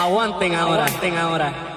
Aguanten ahora, aguanten ahora.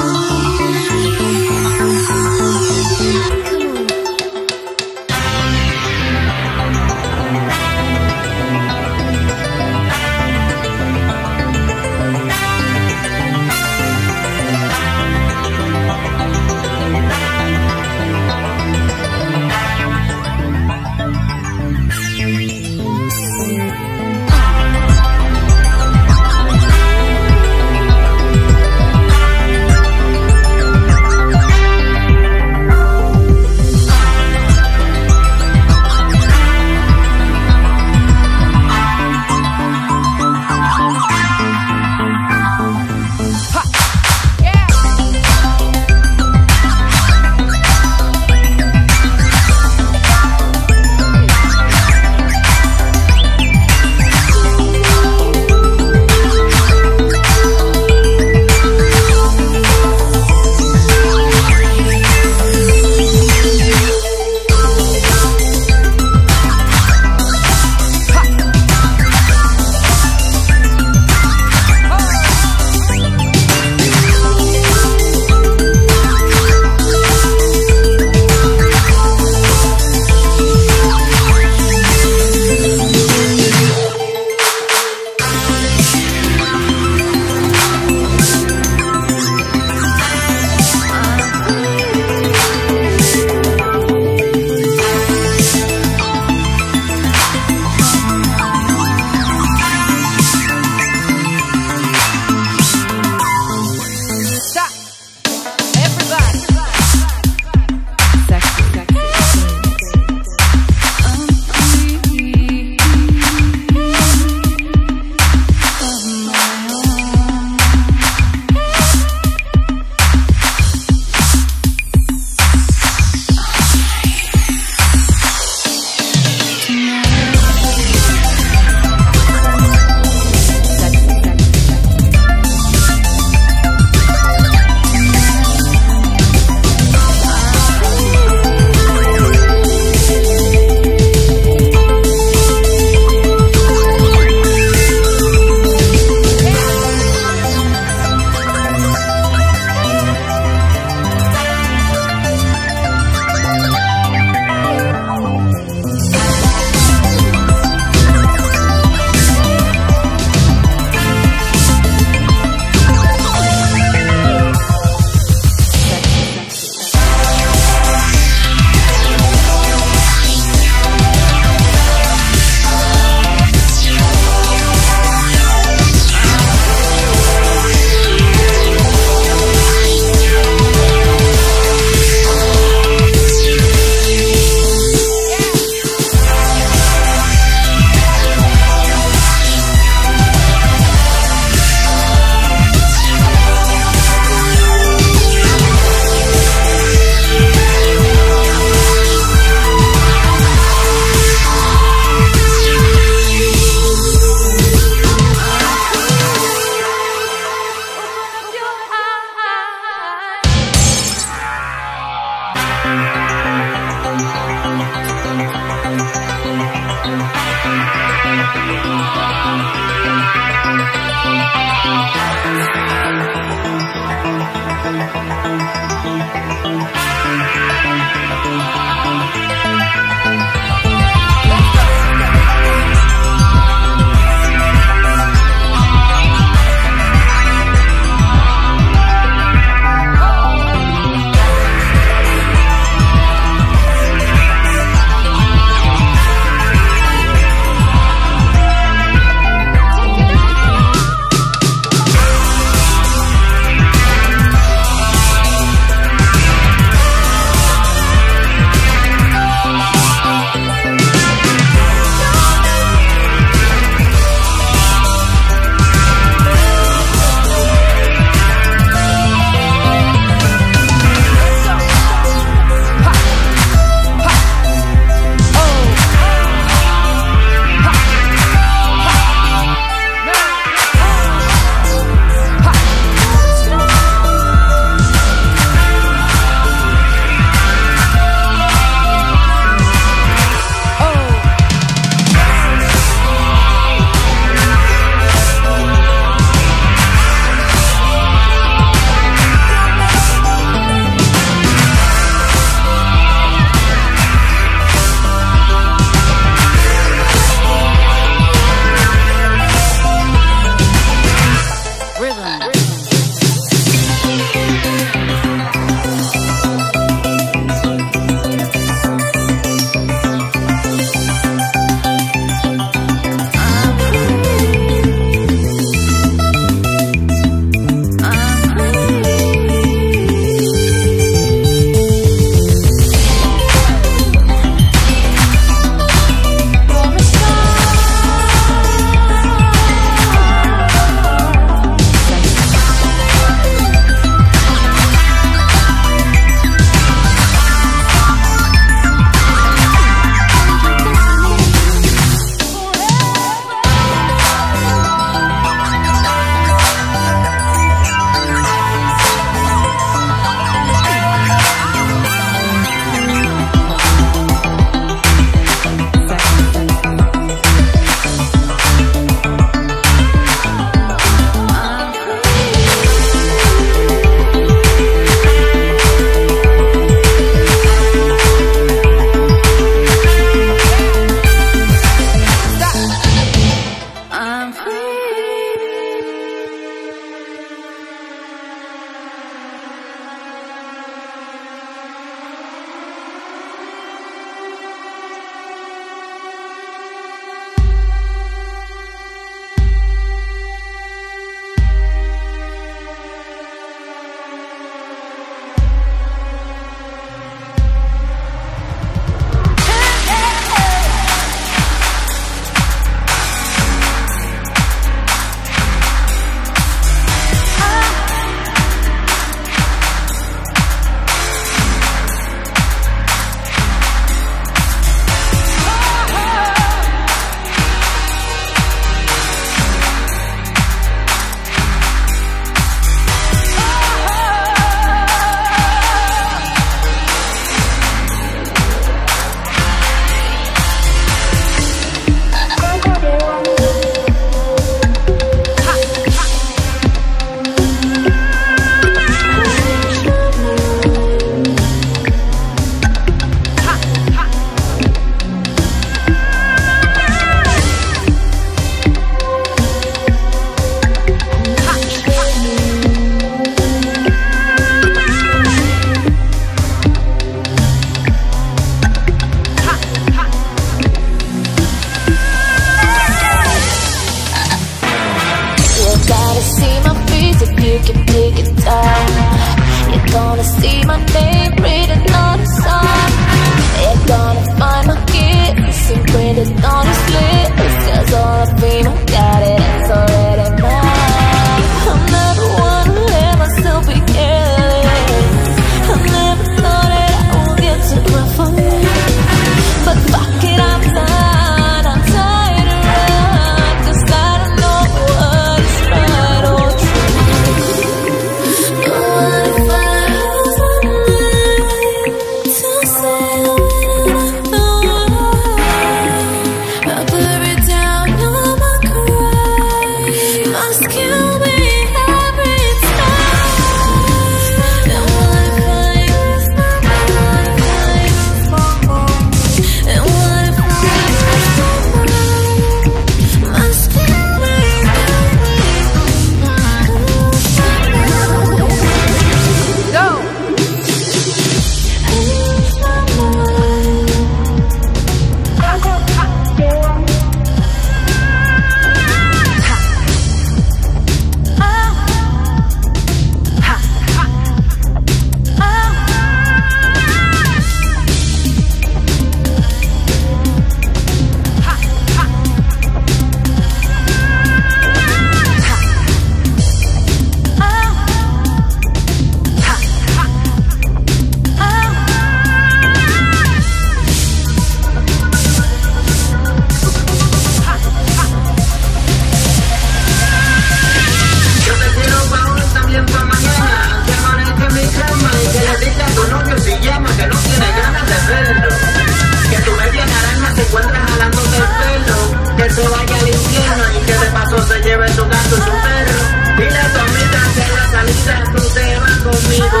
soy un perro. Dile a tu amiga que la salida tú te vas conmigo.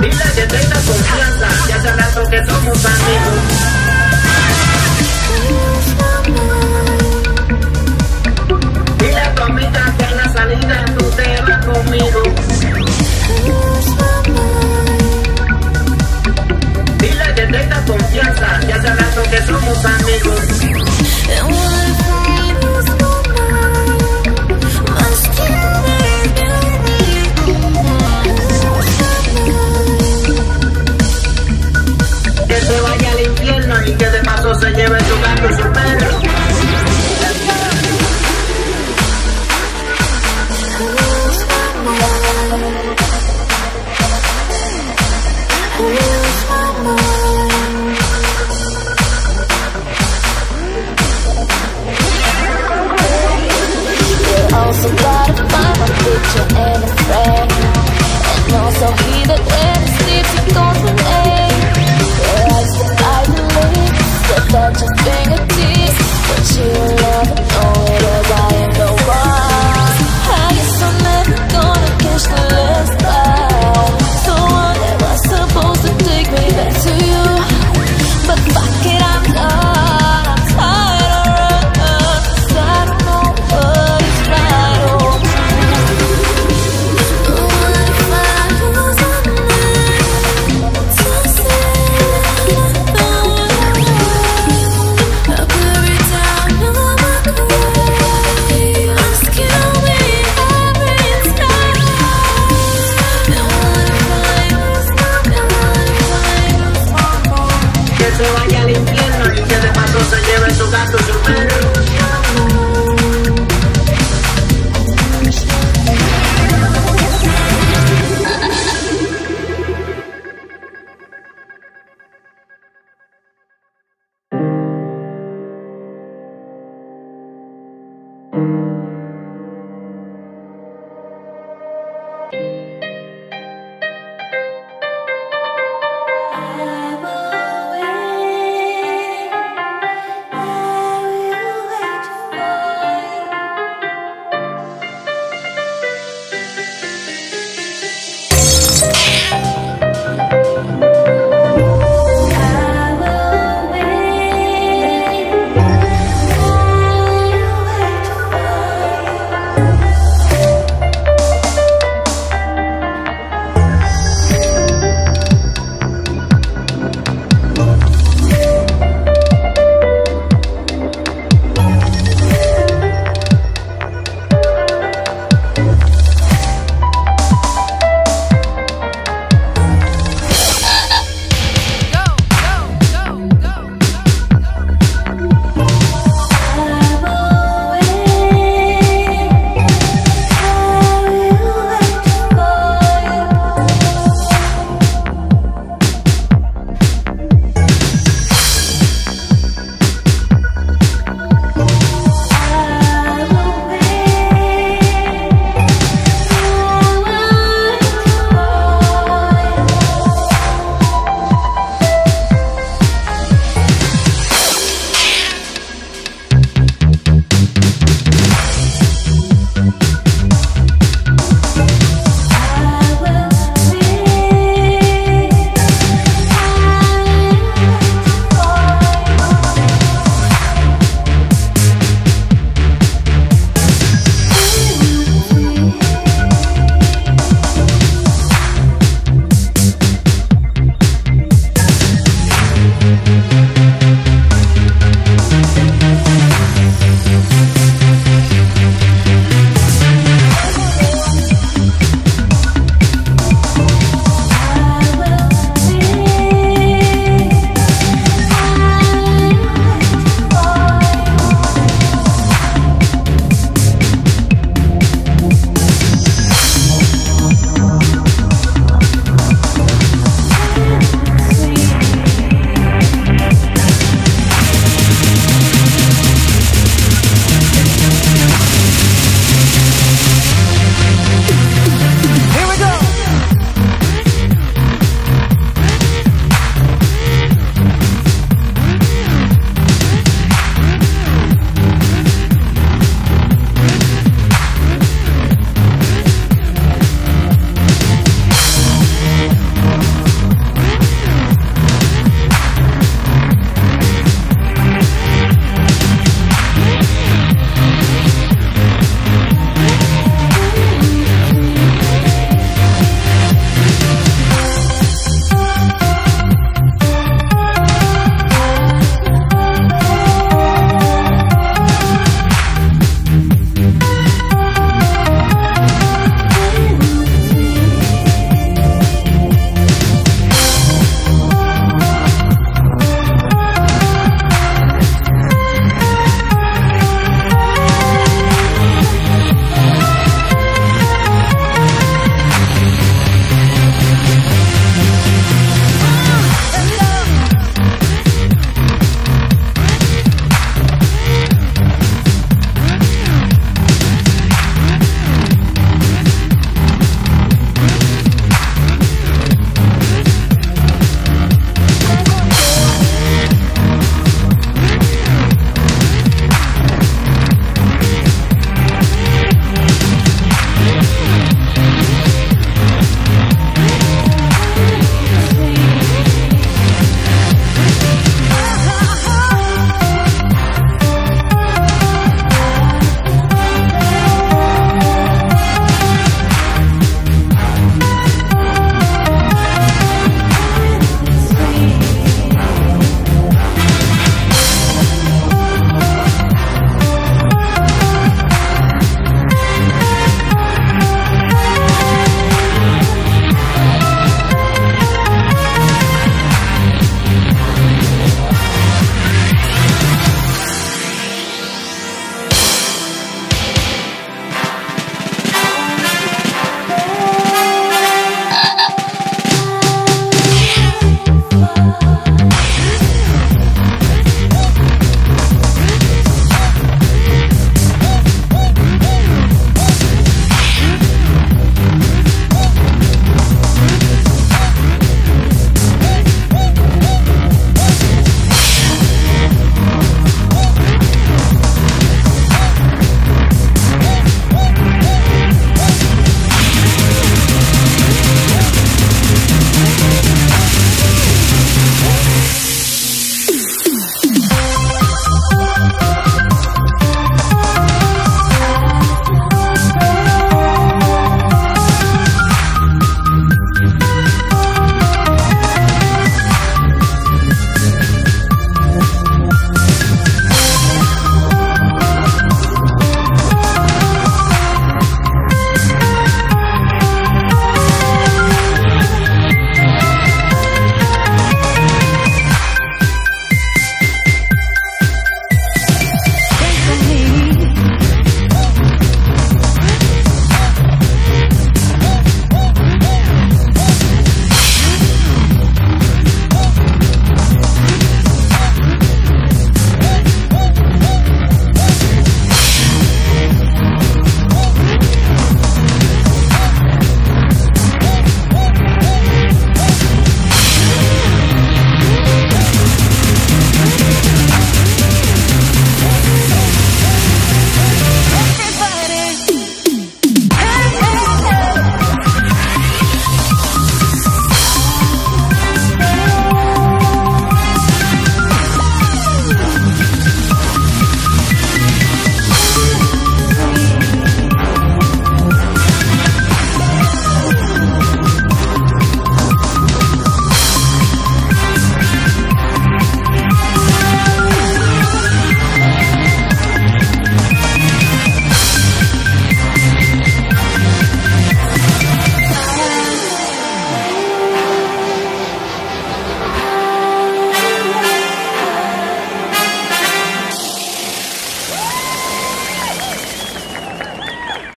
Dile que tenga confianza, ya hace rato que somos amigos. Dile que tenga confianza, ya hace rato que somos amigos.